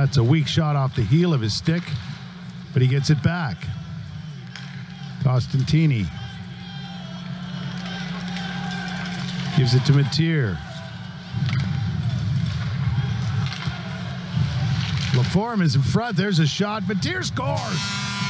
Uh, it's a weak shot off the heel of his stick, but he gets it back. Costantini gives it to Matier. Laforme is in front. There's a shot. Matier scores.